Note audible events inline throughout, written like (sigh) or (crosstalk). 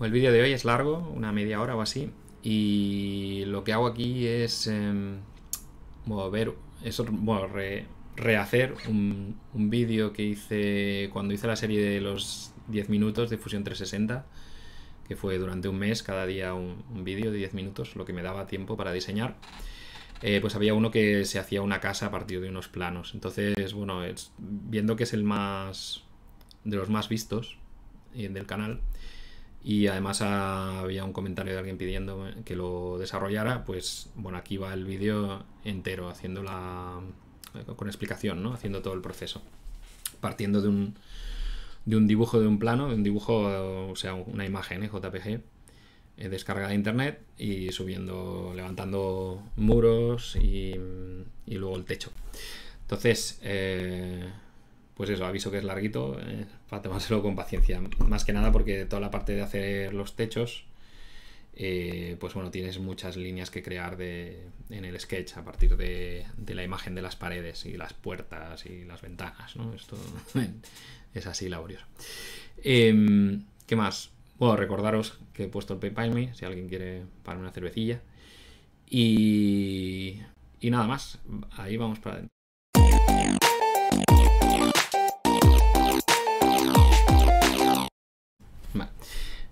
El vídeo de hoy es largo, una media hora o así, y lo que hago aquí es em, ver, eso, bueno, rehacer un, vídeo que hice cuando hice la serie de los 10 minutos de Fusión 360, que fue durante un mes, cada día un, vídeo de 10 minutos, lo que me daba tiempo para diseñar. Eh, pues había uno que se hacía una casa a partir de unos planos. Entonces, bueno, es, viendo que es el más de los más vistos eh, del canal, y además había un comentario de alguien pidiendo que lo desarrollara, pues bueno, aquí va el vídeo entero, haciendo la con explicación, ¿no? Haciendo todo el proceso. Partiendo de un, de un dibujo de un plano, de un dibujo, o sea, una imagen, ¿eh? JPG, eh, descargada de internet y subiendo, levantando muros y, y luego el techo. Entonces, eh, pues eso, aviso que es larguito, eh, para tomárselo con paciencia. Más que nada porque toda la parte de hacer los techos, eh, pues bueno, tienes muchas líneas que crear de, en el sketch a partir de, la imagen de las paredes y las puertas y las ventanas, ¿no? Esto (laughs) es así laborioso. Em, ¿Qué más? Bueno, recordaros que he puesto el PayPal Me, si alguien quiere para una cervecilla. Y, y nada más, ahí vamos para adentro.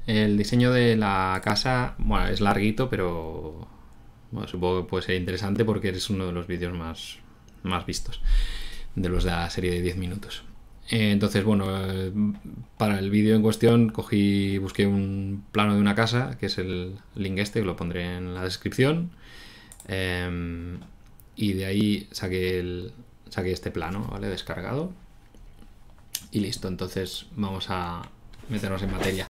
El diseño de la casa, bueno, es larguito, pero supongo que puede ser interesante porque es uno de los vídeos más, más vistos de los de la serie de 10 minutos. Eh, entonces, bueno, eh, para el vídeo en cuestión cogí, busqué un plano de una casa, que es el link este, que lo pondré en la descripción. Em, y de ahí saqué, el, saqué este plano, ¿vale? Descargado. Y listo, entonces vamos a meternos en materia.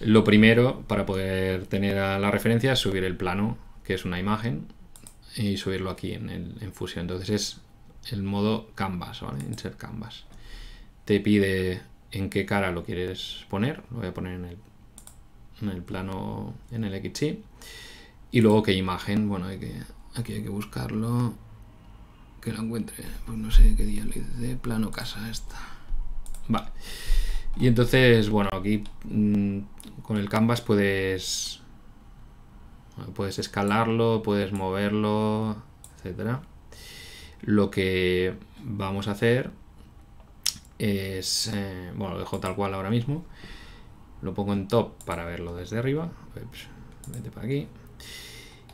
Lo primero, para poder tener la referencia, es subir el plano, que es una imagen, y subirlo aquí en, el, en Fusion. Entonces es el modo Canvas, ¿vale? Insert Canvas. Te pide en qué cara lo quieres poner. Lo voy a poner en el, en el plano, en el XY. Y luego qué imagen. Bueno, hay que, aquí hay que buscarlo. Que lo encuentre. Pues no sé qué día le hice. Plano casa esta. Vale. Y entonces, bueno, aquí mm, con el canvas puedes puedes escalarlo, puedes moverlo, etcétera. Lo que vamos a hacer es, eh, bueno, lo dejo tal cual ahora mismo. Lo pongo en top para verlo desde arriba. vete para aquí.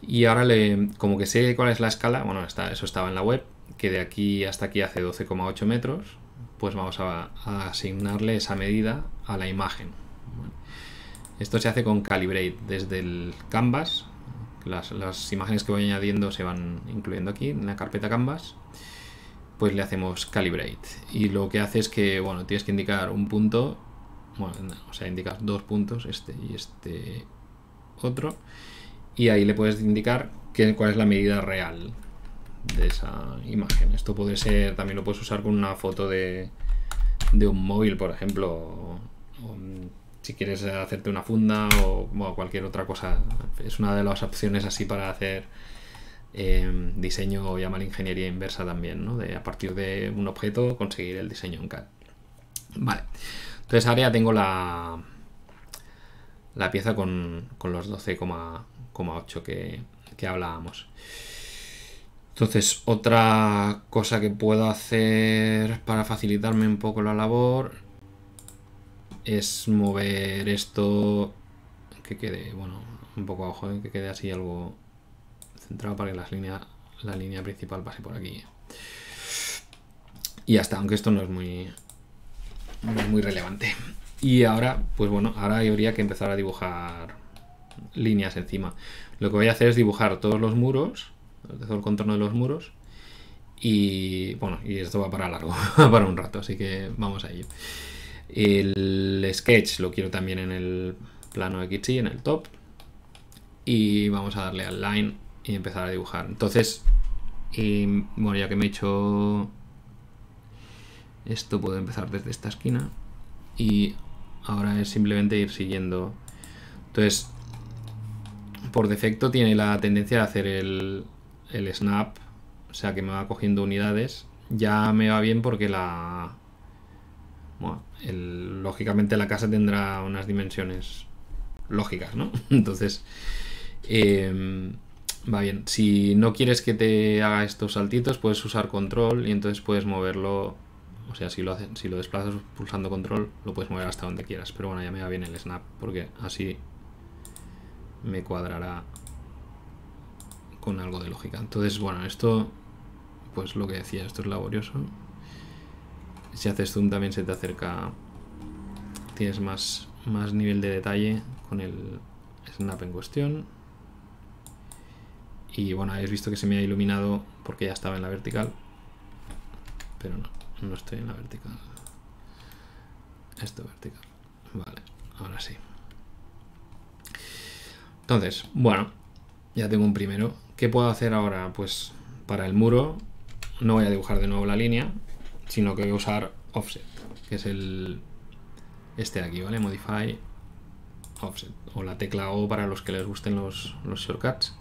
Y ahora le, como que sé cuál es la escala, bueno, está, eso estaba en la web, que de aquí hasta aquí hace 12,8 metros pues vamos a, asignarle esa medida a la imagen. Esto se hace con Calibrate desde el Canvas. Las, imágenes que voy añadiendo se van incluyendo aquí en la carpeta Canvas. Pues le hacemos Calibrate. Y lo que hace es que, bueno, tienes que indicar un punto, bueno, o sea, indicas dos puntos, este y este otro. Y ahí le puedes indicar cuál es la medida real de esa imagen. Esto puede ser, también lo puedes usar con una foto de, de un móvil, por ejemplo, si quieres hacerte una funda o cualquier otra cosa. Es una de las opciones así para hacer eh, diseño o llamar ingeniería inversa también, ¿no? De a partir de un objeto conseguir el diseño en CAD. Vale, entonces ahora ya tengo la, la pieza con, con los 12,8 que, que hablábamos. Entonces, otra cosa que puedo hacer para facilitarme un poco la labor es mover esto que quede, bueno, un poco a ojo, ¿eh? que quede así algo centrado para que las líneas, la línea principal pase por aquí. Y ya está, aunque esto no es muy, muy relevante. Y ahora, pues bueno, ahora habría que empezar a dibujar líneas encima. Lo que voy a hacer es dibujar todos los muros el contorno de los muros. Y bueno, y esto va para largo, (laughs) para un rato, así que vamos a ello. El sketch lo quiero también en el plano XY, en el top. Y vamos a darle al line y empezar a dibujar. Entonces, bueno, ya que me he hecho esto, puedo empezar desde esta esquina. Y ahora es simplemente ir siguiendo. Entonces, por defecto tiene la tendencia a hacer el, el snap, o sea que me va cogiendo unidades, ya me va bien porque la... Bueno, lógicamente la casa tendrá unas dimensiones lógicas, ¿no? (laughs) Entonces, em, va bien. Si no quieres que te haga estos saltitos, puedes usar control y entonces puedes moverlo. O sea, si lo, haces, si lo desplazas pulsando control, lo puedes mover hasta donde quieras. Pero bueno, ya me va bien el snap, porque así me cuadrará con algo de lógica. Entonces, bueno, esto, pues lo que decía, esto es laborioso. Si haces zoom también se te acerca, tienes más, más nivel de detalle con el snap en cuestión. Y bueno, habéis visto que se me ha iluminado porque ya estaba en la vertical. Pero no, no estoy en la vertical. Esto vertical. Vale, ahora sí. Entonces, bueno, ya tengo un primero. ¿Qué puedo hacer ahora? Pues para el muro no voy a dibujar de nuevo la línea, sino que voy a usar offset, que es el este de aquí, ¿vale? Modify offset, o la tecla O para los que les gusten los, shortcuts.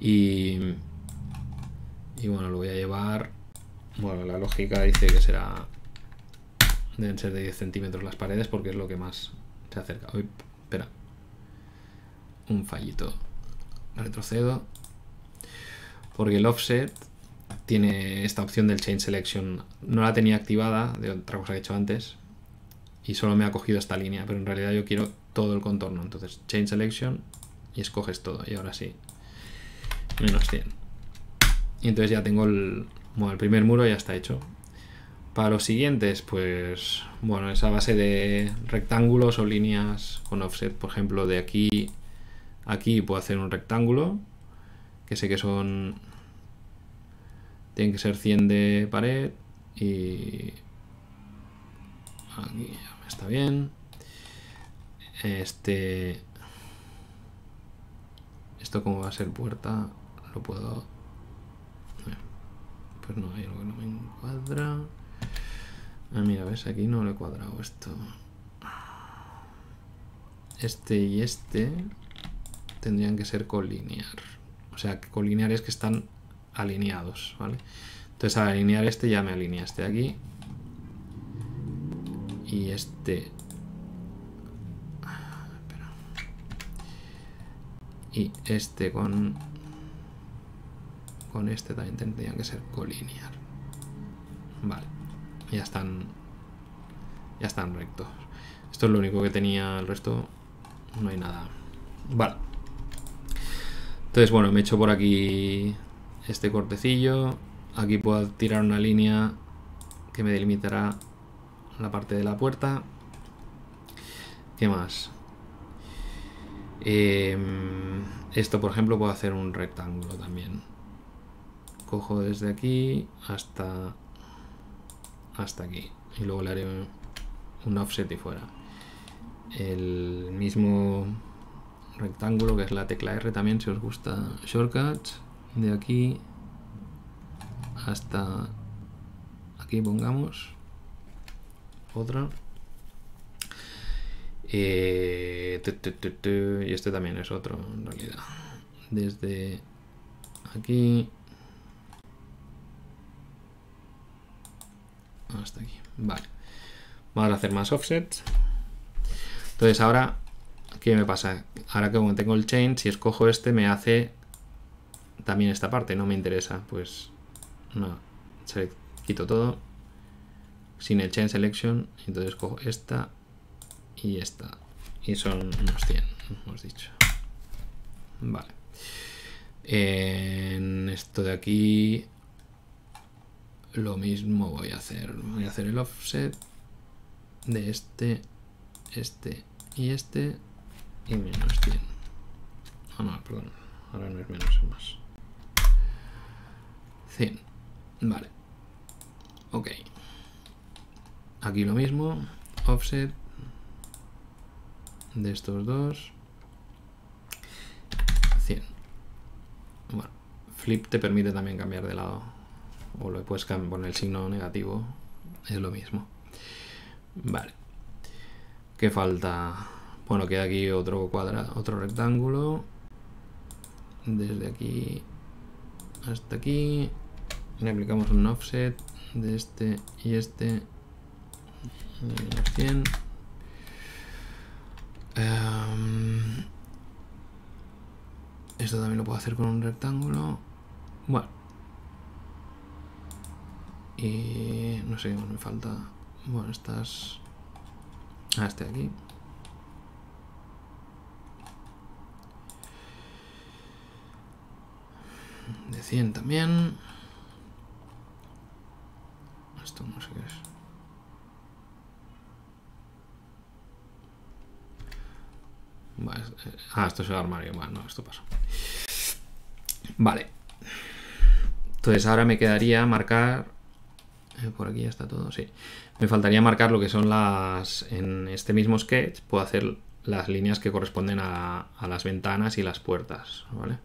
Y, y bueno, lo voy a llevar, bueno, la lógica dice que será, deben ser de 10 centímetros las paredes porque es lo que más se acerca. Uy, espera, un fallito, retrocedo porque el offset tiene esta opción del chain selection. No la tenía activada de otra cosa que he hecho antes y solo me ha cogido esta línea, pero en realidad yo quiero todo el contorno. Entonces, chain selection y escoges todo. Y ahora sí, menos 100. Y entonces ya tengo el, bueno, el primer muro ya está hecho. Para los siguientes, pues, bueno, esa base de rectángulos o líneas con offset, por ejemplo, de aquí aquí puedo hacer un rectángulo, que sé que son tienen que ser 100 de pared y aquí ya está bien. Este esto como va a ser puerta lo puedo pues no hay algo que no me encuadra. Ah, mira, ves, aquí no lo he cuadrado esto. Este y este tendrían que ser colinear. O sea, colinear es que están alineados, ¿vale? Entonces al alinear este ya me alinea este de aquí. Y este... Y este con... Con este también tendrían que ser colinear. Vale. Ya están... Ya están rectos. Esto es lo único que tenía, el resto no hay nada. Vale. Entonces, bueno, me echo por aquí este cortecillo. Aquí puedo tirar una línea que me delimitará la parte de la puerta. ¿Qué más? Em, esto, por ejemplo, puedo hacer un rectángulo también. Cojo desde aquí hasta, hasta aquí. Y luego le haré un offset y fuera. El mismo rectángulo que es la tecla R también si os gusta shortcuts de aquí hasta aquí pongamos otra. Eh, y este también es otro en realidad. Desde aquí hasta aquí. Vale. Vamos a hacer más offsets. Entonces ahora ¿qué me pasa? ahora que tengo el chain si escojo este me hace también esta parte no me interesa, pues no, se quito todo sin el chain selection, entonces cojo esta y esta y son unos 100, hemos dicho. Vale. En esto de aquí lo mismo voy a hacer. Voy a hacer el offset de este, este y este y menos 100. Ah, no, perdón. Ahora no es menos, es más. 100. Vale. Ok. Aquí lo mismo. Offset. De estos dos. 100. Bueno. Flip te permite también cambiar de lado. O lo puedes poner el signo negativo. Es lo mismo. Vale. ¿Qué falta? Bueno, queda aquí otro cuadrado, otro rectángulo. Desde aquí hasta aquí le aplicamos un offset de este y este 100 em, Esto también lo puedo hacer con un rectángulo. Bueno. Y no sé me falta. Bueno, estas... Ah, este aquí. De 100 también. Esto no sé qué es. Eh, ah, esto es el armario. Bueno, no, esto pasa. Vale. Entonces ahora me quedaría marcar... Eh, por aquí ya está todo, sí. Me faltaría marcar lo que son las... En este mismo sketch puedo hacer las líneas que corresponden a, a las ventanas y las puertas, ¿vale?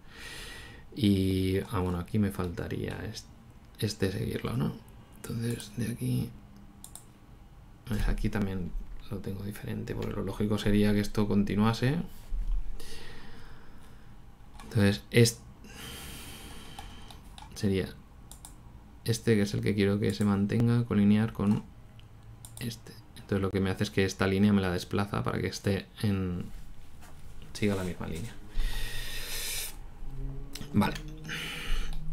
Y... Ah, bueno, aquí me faltaría este, seguirlo, ¿no? Entonces, de aquí... Pues aquí también lo tengo diferente, porque lo lógico sería que esto continuase. Entonces, este sería este que es el que quiero que se mantenga colinear con este. Entonces lo que me hace es que esta línea me la desplaza para que esté en... siga la misma línea. Vale.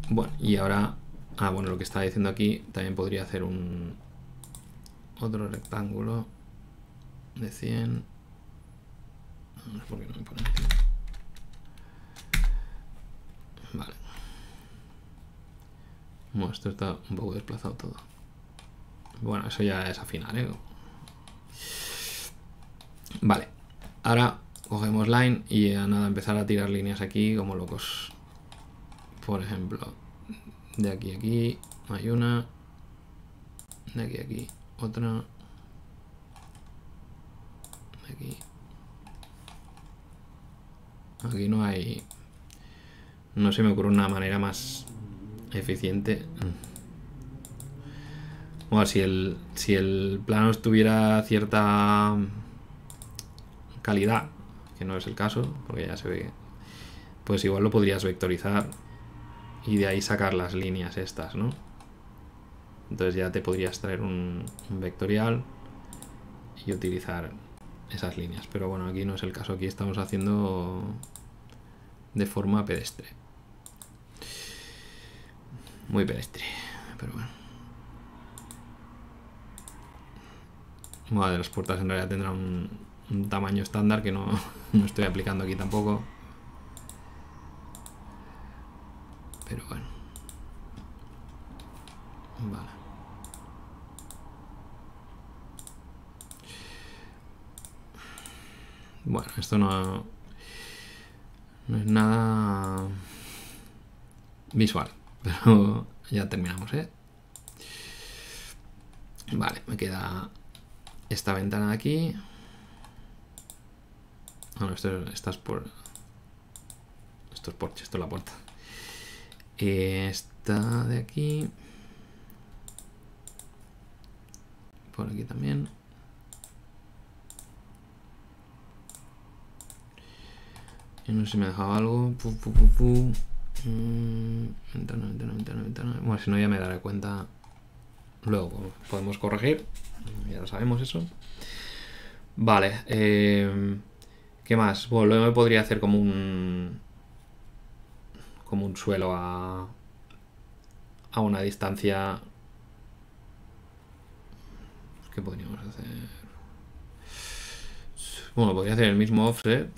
Bueno, y ahora... Ah, bueno, lo que estaba diciendo aquí, también podría hacer un... otro rectángulo de 100. No sé por qué no me pone aquí. Vale. Bueno, esto está un poco desplazado todo. Bueno, eso ya es afinar, ¿eh? Vale. Ahora cogemos line y a nada empezar a tirar líneas aquí como locos. Por ejemplo, de aquí a aquí hay una. De aquí a aquí otra aquí. Aquí no hay... No se me ocurre una manera más eficiente. Bueno, si el, si el plano estuviera cierta calidad, que no es el caso, porque ya se ve, pues igual lo podrías vectorizar y de ahí sacar las líneas estas, ¿no? Entonces ya te podrías traer un vectorial y utilizar esas líneas. Pero bueno, aquí no es el caso. Aquí estamos haciendo de forma pedestre. Muy pedestre, pero bueno. Bueno, de las puertas en realidad tendrán un, un tamaño estándar que no, (laughs) no estoy aplicando aquí tampoco. Pero bueno. Vale. Bueno, esto no, no es nada visual, (laughs) pero ya terminamos, ¿eh? Vale, me queda esta ventana de aquí. Bueno, esto, es por... Esto es porche, esto es la puerta. Esta de aquí. Por aquí también. no sé si me ha dejado algo. Mm, ventana, ventana, ventana, ventana. Bueno, si no ya me daré cuenta. Luego podemos corregir. Ya lo sabemos eso. Vale. Eh, ¿Qué más? Bueno, luego me podría hacer como un... Como un suelo a... A una distancia... ¿Qué podríamos hacer? Bueno, podría hacer el mismo offset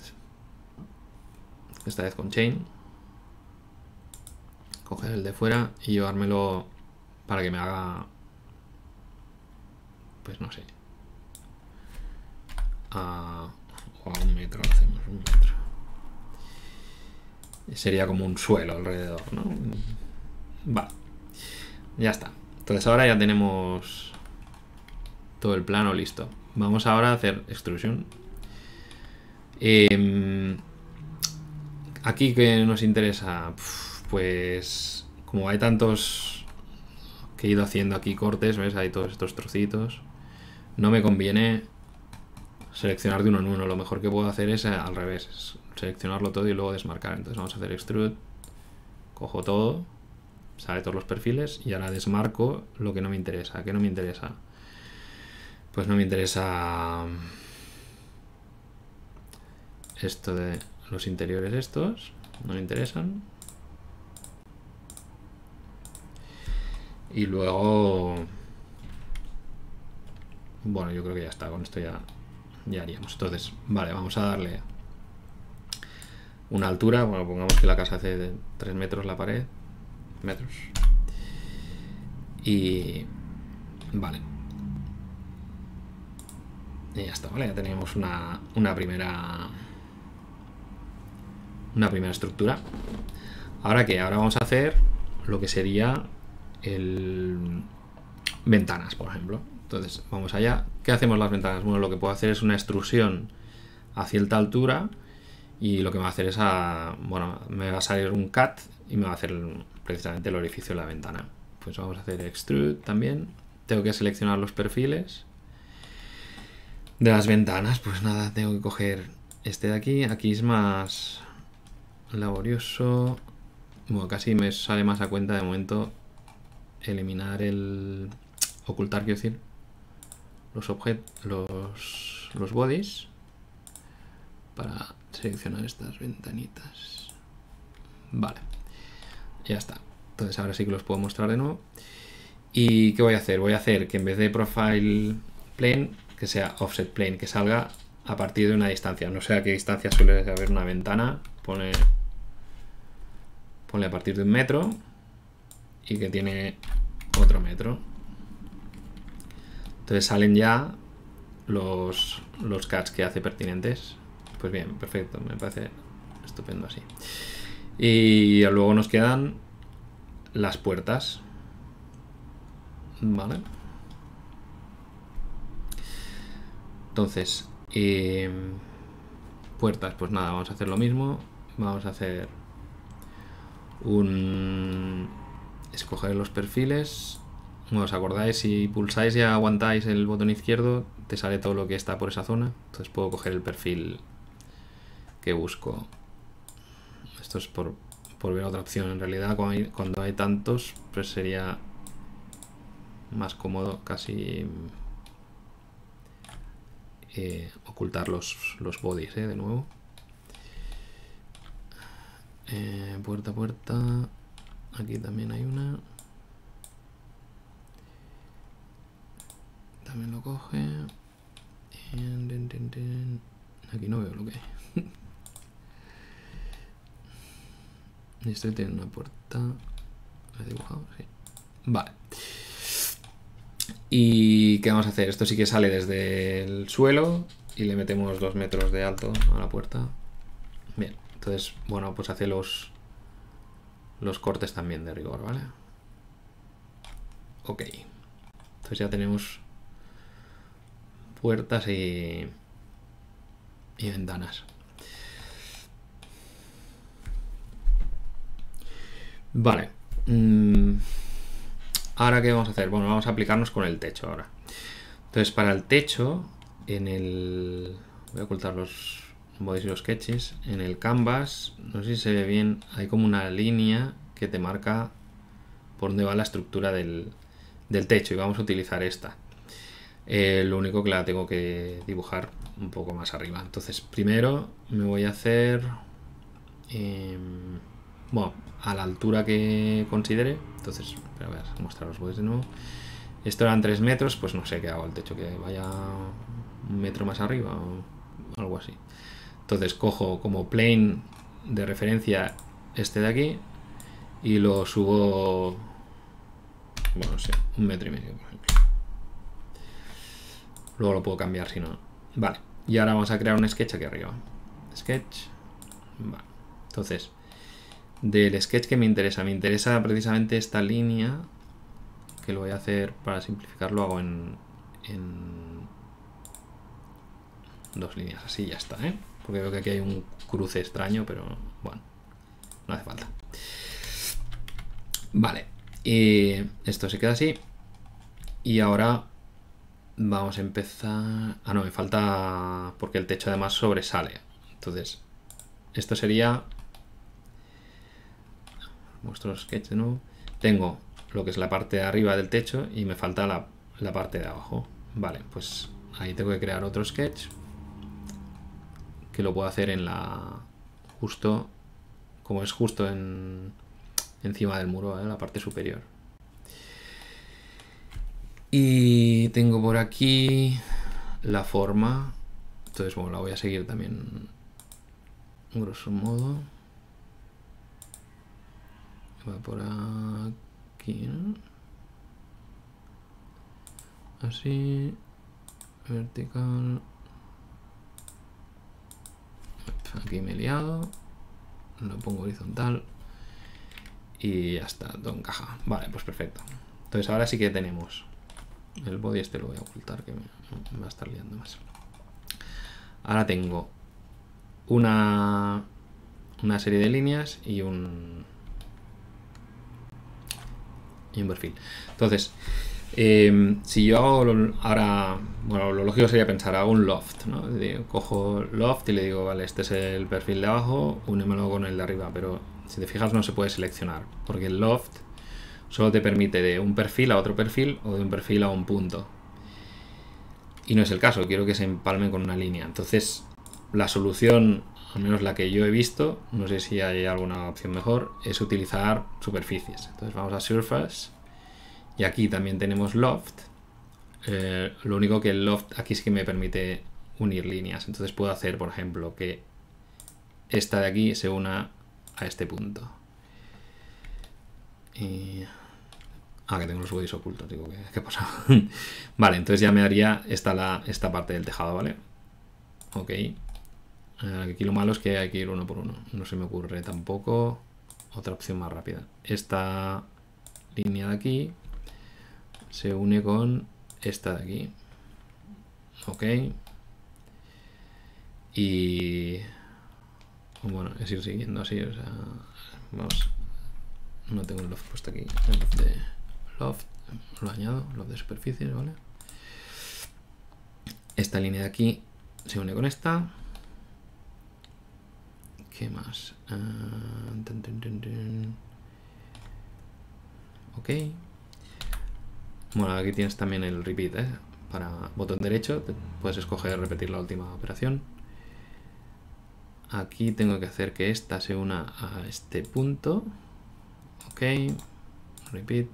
esta vez con chain. Coger el de fuera y llevármelo para que me haga, pues no sé, a, un metro, hacemos un metro. Sería como un suelo alrededor, ¿no? Va, ya está. Entonces ahora ya tenemos todo el plano listo. Vamos ahora a hacer extrusión. Eh, Aquí que nos interesa, pues como hay tantos que he ido haciendo aquí cortes, ¿ves? Hay todos estos trocitos. No me conviene seleccionar de uno en uno. Lo mejor que puedo hacer es al revés, seleccionarlo todo y luego desmarcar. Entonces vamos a hacer extrude, cojo todo, sale todos los perfiles y ahora desmarco lo que no me interesa. ¿Qué no me interesa? Pues no me interesa esto de los interiores estos. no me interesan. Y luego... Bueno, yo creo que ya está, con esto ya, ya haríamos. Entonces, vale, vamos a darle una altura, bueno, pongamos que la casa hace 3 metros la pared, metros. Y... Vale. Y ya está, ¿vale? Ya tenemos una, una primera... Una primera estructura. Ahora que ahora vamos a hacer lo que sería el ventanas, por ejemplo. Entonces, vamos allá. ¿Qué hacemos las ventanas? Bueno, lo que puedo hacer es una extrusión a cierta altura y lo que me va a hacer es a, bueno, me va a salir un cut y me va a hacer precisamente el orificio de la ventana. Pues vamos a hacer extrude también. Tengo que seleccionar los perfiles de las ventanas. Pues nada, tengo que coger este de aquí. Aquí es más laborioso. Bueno, casi me sale más a cuenta de momento eliminar el... ocultar, quiero decir, los objetos, los, los bodies para seleccionar estas ventanitas. Vale, ya está. Entonces ahora sí que los puedo mostrar de nuevo. ¿Y qué voy a hacer? Voy a hacer que en vez de profile plane, que sea offset plane, que salga a partir de una distancia. No sé a qué distancia suele haber una ventana. Pone, pone a partir de un metro y que tiene otro metro. Entonces salen ya los, los cats que hace pertinentes. Pues bien, perfecto, me parece estupendo así. Y luego nos quedan las puertas. Vale. Entonces, puertas, pues nada, vamos a hacer lo mismo. Vamos a hacer un escoger los perfiles. os acordáis, si pulsáis y aguantáis el botón izquierdo, te sale todo lo que está por esa zona. Entonces puedo coger el perfil que busco. Esto es por, ver otra opción. En realidad, cuando hay, tantos, pues sería más cómodo casi eh, ocultar los, los bodies eh, de nuevo. Eh, puerta puerta. Aquí también hay una. También lo coge. Aquí no veo lo que. (laughs) Estoy teniendo una puerta. ¿La he dibujado? Sí. Vale. ¿Y qué vamos a hacer? Esto sí que sale desde el suelo y le metemos dos metros de alto a la puerta. Bien, entonces, bueno, pues hace los, los cortes también de rigor, ¿vale? Ok. Entonces ya tenemos puertas y, y ventanas. Vale. Mm, ahora, ¿qué vamos a hacer? Bueno, vamos a aplicarnos con el techo ahora. Entonces, para el techo, en el... Voy a ocultar los bodies y los sketches. En el canvas, no sé si se ve bien, hay como una línea que te marca por dónde va la estructura del, techo y vamos a utilizar esta. Eh, lo único que la tengo que dibujar un poco más arriba. Entonces, primero me voy a hacer... Em, bueno, a la altura que considere. Entonces, a mostrar los bodies de nuevo. Esto eran 3 metros, pues no sé qué hago el techo, que vaya un metro más arriba o algo así. Entonces cojo como plane de referencia este de aquí y lo subo, bueno, no sé, un metro y medio, por ejemplo. Luego lo puedo cambiar si no. Vale, y ahora vamos a crear un sketch aquí arriba. Sketch. Vale. Entonces, del sketch que me interesa. Me interesa precisamente esta línea, que lo voy a hacer para simplificarlo, hago en, dos líneas, así ya está, ¿eh? Porque veo que aquí hay un cruce extraño, pero bueno, no hace falta. Vale, y esto se queda así. Y ahora vamos a empezar... Ah, no, me falta... porque el techo además sobresale. Entonces, esto sería muestro sketch de nuevo. Tengo lo que es la parte de arriba del techo y me falta la, la parte de abajo. Vale, pues ahí tengo que crear otro sketch que lo puedo hacer en la justo como es justo en, encima del muro, ¿vale? la parte superior. Y tengo por aquí la forma. Entonces, bueno, la voy a seguir también grosso modo. Va por aquí, Así. Vertical. Aquí me he liado. Lo pongo horizontal. Y ya está, todo encaja. Vale, pues perfecto. Entonces ahora sí que tenemos el body este lo voy a ocultar que me, va a estar liando más. Ahora tengo una, una serie de líneas y un, y un perfil. Entonces, em, si yo hago ahora, bueno, lo lógico sería pensar, hago un loft, ¿no? cojo loft y le digo, vale, este es el perfil de abajo, únemelo con el de arriba, pero si te fijas no se puede seleccionar, porque el loft solo te permite de un perfil a otro perfil o de un perfil a un punto. Y no es el caso, quiero que se empalmen con una línea. Entonces, la solución, al menos la que yo he visto, no sé si hay alguna opción mejor, es utilizar superficies. Entonces vamos a Surface y aquí también tenemos Loft. Eh, lo único que el Loft aquí sí que me permite unir líneas. Entonces puedo hacer, por ejemplo, que esta de aquí se una a este punto. Y... Ah, que tengo los bodies ocultos, digo, ¿qué, qué pasa? (laughs) vale, entonces ya me haría esta, esta parte del tejado, ¿vale? Ok. Aquí lo malo es que hay que ir uno por uno. No se me ocurre tampoco otra opción más rápida. Esta línea de aquí se une con esta de aquí. Ok. Y... Bueno, es ir siguiendo así, o sea... Vamos no tengo el loft puesto aquí. El loft de loft, lo añado, loft de superficies, ¿vale? Esta línea de aquí se une con esta. ¿Qué más? Uh, ok. Bueno, aquí tienes también el repeat, ¿eh? Para botón derecho, puedes escoger repetir la última operación. Aquí tengo que hacer que esta se una a este punto. Ok. Repeat.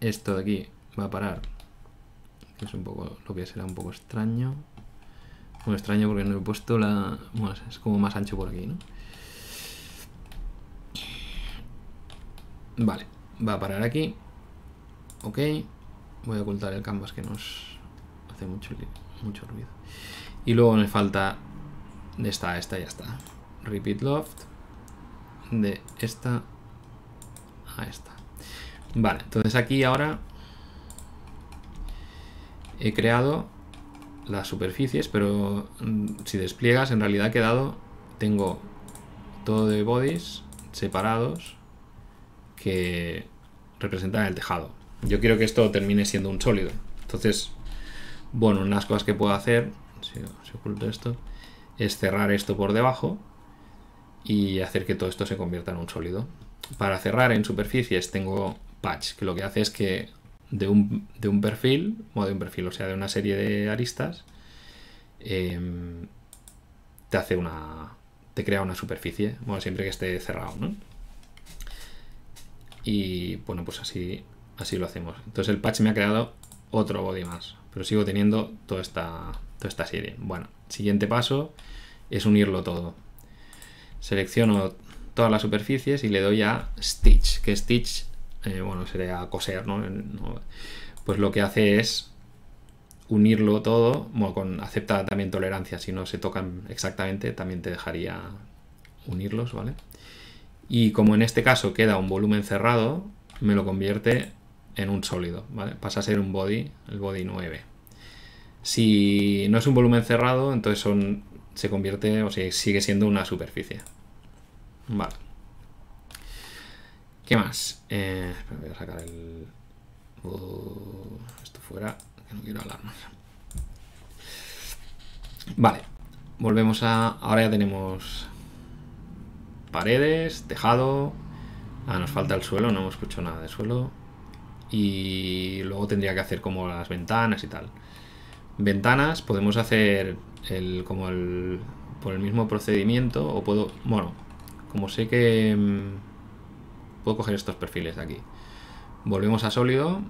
Esto de aquí va a parar. Es un poco lo que será un poco extraño. Muy extraño porque no he puesto la... Bueno, es como más ancho por aquí, ¿no? Vale, va a parar aquí. Ok. Voy a ocultar el canvas que nos hace mucho, mucho ruido. Y luego me falta de esta a esta, ya está. Repeat loft. De esta a esta. Vale, entonces aquí ahora he creado las superficies, pero mm, si despliegas en realidad ha quedado, tengo todo de bodies separados que representan el tejado. Yo quiero que esto termine siendo un sólido. Entonces, bueno, unas cosas que puedo hacer, si, si oculto esto, es cerrar esto por debajo y hacer que todo esto se convierta en un sólido para cerrar en superficies tengo patch, que lo que hace es que de un, de un perfil, o de un perfil, o sea, de una serie de aristas, em, te hace una. te crea una superficie, bueno, siempre que esté cerrado, ¿no? Y bueno, pues así, así lo hacemos. Entonces el patch me ha creado otro body más, pero sigo teniendo toda esta, toda esta serie. Bueno, siguiente paso es unirlo todo. Selecciono todas las superficies y le doy a Stitch, que Stitch, eh, bueno, sería coser, ¿no? Pues lo que hace es unirlo todo, bueno, con acepta también tolerancia, si no se tocan exactamente, también te dejaría unirlos, ¿vale? Y como en este caso queda un volumen cerrado, me lo convierte en un sólido, ¿vale? Pasa a ser un body, el body 9. Si no es un volumen cerrado, entonces se convierte, o sea, sigue siendo una superficie, Vale. ¿Qué más? Eh, voy a sacar el... Uh, esto fuera, que no quiero hablar más. Vale, volvemos a... Ahora ya tenemos paredes, tejado... Ah, nos falta el suelo, no hemos escuchado nada de suelo. Y luego tendría que hacer como las ventanas y tal. Ventanas podemos hacer el, como el, por el mismo procedimiento o puedo... Bueno, como sé que mm, puedo coger estos perfiles de aquí, volvemos a sólido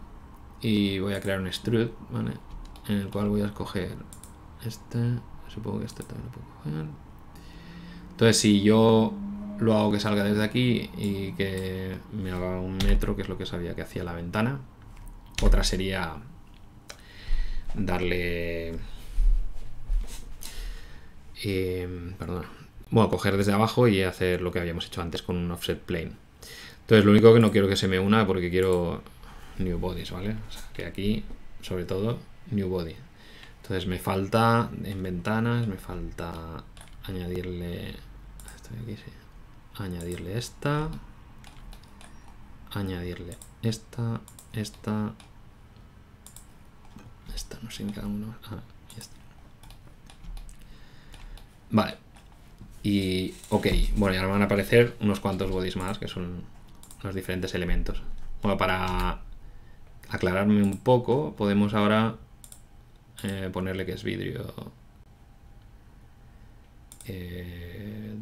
y voy a crear un extrude, ¿vale? En el cual voy a escoger este, supongo que este también lo puedo coger. Entonces, si yo lo hago que salga desde aquí y que me haga un metro, que es lo que sabía que hacía la ventana, otra sería darle... Eh, perdón. Bueno, coger desde abajo y hacer lo que habíamos hecho antes con un offset plane. Entonces, lo único que no quiero que se me una porque quiero new bodies, ¿vale? O sea, que aquí, sobre todo, new body. Entonces me falta en ventanas, me falta añadirle... Añadirle esta. Añadirle esta, esta, esta, no sé en cada uno. Ah, y esta. Vale. Y, ok, bueno, y ahora van a aparecer unos cuantos bodies más, que son los diferentes elementos. Bueno, para aclararme un poco, podemos ahora eh, ponerle que es vidrio. Eh,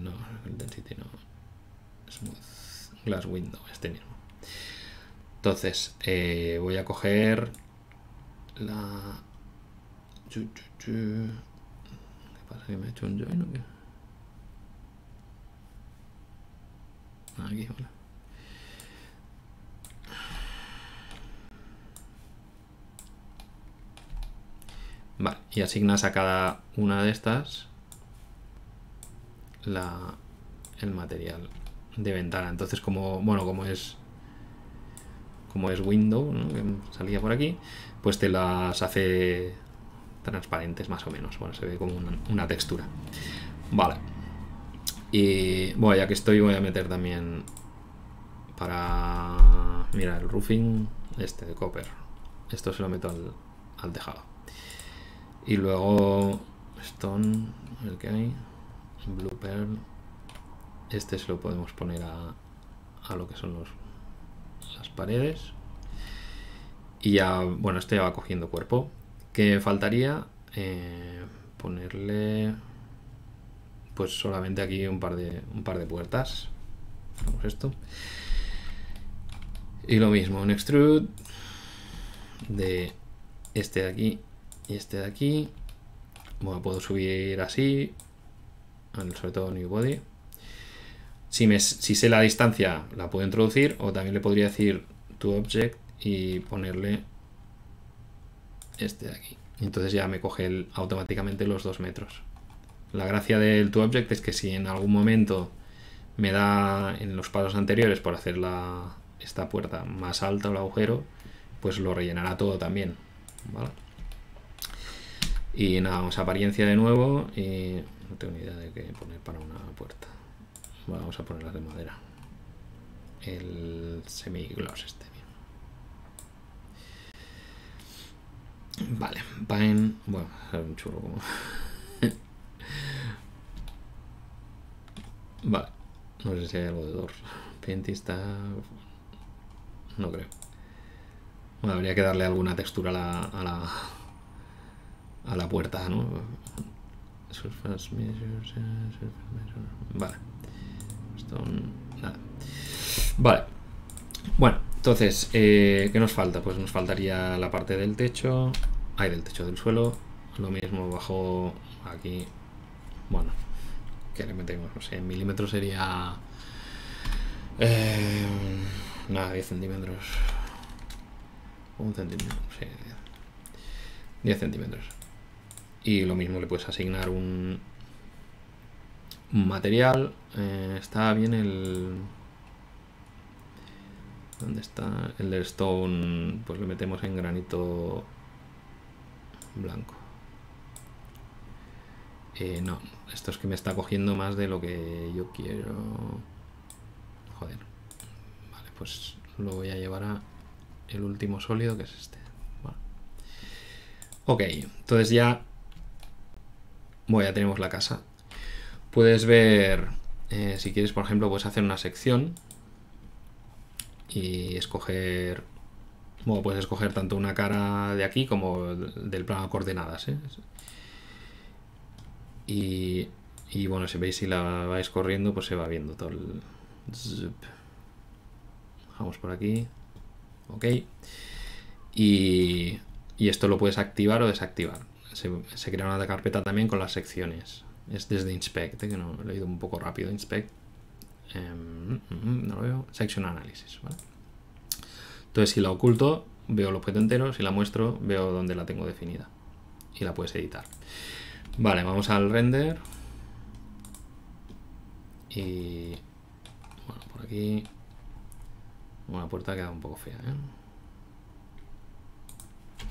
no, density no. Smooth glass window, este mismo. Entonces, eh, voy a coger la... ¿Qué pasa? ¿Que me he hecho un join o qué? Aquí, vale. Y asignas a cada una de estas la, el material de ventana. Entonces, como, bueno, como es como es window, que salía por aquí, pues te las hace transparentes más o menos. Bueno, se ve como una, textura. Vale. Y bueno, ya que estoy voy a meter también para... Mira, el roofing este de copper. Esto se lo meto al, al tejado. Y luego stone, el que hay, blue pearl. Este se lo podemos poner a, a lo que son los las paredes. Y ya, bueno, este ya va cogiendo cuerpo. Que faltaría eh, ponerle pues solamente aquí un par de un par de puertas. Hacemos esto. Y lo mismo, un extrude de este de aquí y este de aquí. Bueno, puedo subir así, sobre todo new body. Si, me, si sé la distancia, la puedo introducir o también le podría decir to object y ponerle este de aquí. Entonces ya me coge automáticamente los dos metros. La gracia del to object es que si en algún momento me da en los pasos anteriores por hacer la, esta puerta más alta o el agujero, pues lo rellenará todo también. Y nada, vamos a apariencia de nuevo y no tengo ni idea de qué poner para una puerta. vamos a ponerlas de madera. El semi-gloss este Vale, Pine. Bueno, es un churro como. (laughs) vale, no sé si hay algo de Dors. Pientista. No creo. Bueno, habría que darle alguna textura a la, a la, a la puerta, ¿no? Vale. Nada. Vale. Bueno, entonces, eh, ¿qué nos falta? Pues nos faltaría la parte del techo. Hay del techo del suelo. Lo mismo bajo aquí. Bueno, ¿qué le metemos? No sé, en milímetros sería... Eh, nada, 10 centímetros. Un centímetro, sí. 10 centímetros. Y lo mismo le puedes asignar un, material. Eh, está bien el... ¿Dónde está? El de stone, pues le metemos en granito blanco. Eh, no, esto es que me está cogiendo más de lo que yo quiero. Joder. Vale, pues lo voy a llevar a el último sólido que es este. Ok, entonces ya... Bueno, ya tenemos la casa. Puedes ver, eh, si quieres, por ejemplo, puedes hacer una sección y escoger bueno, puedes escoger tanto una cara de aquí como del plano de coordenadas. ¿eh? Y bueno, si veis si la vais corriendo, pues se va viendo todo el... Vamos por aquí. Ok. Y esto lo puedes activar o desactivar. Se, crea una carpeta también con las secciones. Es desde Inspect, que no lo he ido un poco rápido. Inspect. Eh, no lo veo. Section Analysis. Entonces, si la oculto, veo el objeto entero. Si la muestro, veo dónde la tengo definida. Y la puedes editar. Vale, vamos al render. Y bueno, por aquí. Una puerta queda un poco fea, ¿eh?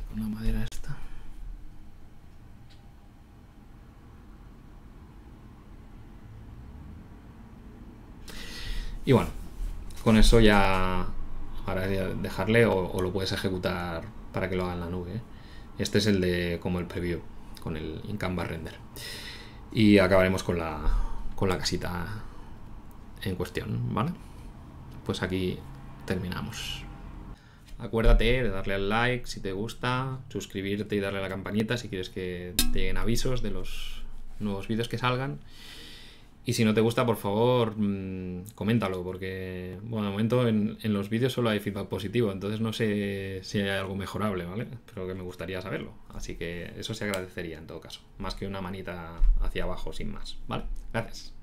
Con la madera esta. Y bueno, con eso ya ahora dejarle o, lo puedes ejecutar para que lo haga en la nube. ¿eh? Este es el de como el preview con el in Canvas render. Y acabaremos con la, con la casita en cuestión, ¿vale? Pues aquí terminamos. Acuérdate de darle al like si te gusta, suscribirte y darle a la campanita si quieres que te lleguen avisos de los nuevos vídeos que salgan. Y si no te gusta, por favor, mmm, coméntalo, porque, bueno, de momento en, en, los vídeos solo hay feedback positivo, entonces no sé si hay algo mejorable, ¿vale? Pero que me gustaría saberlo. Así que eso se agradecería en todo caso, más que una manita hacia abajo sin más, ¿vale? Gracias.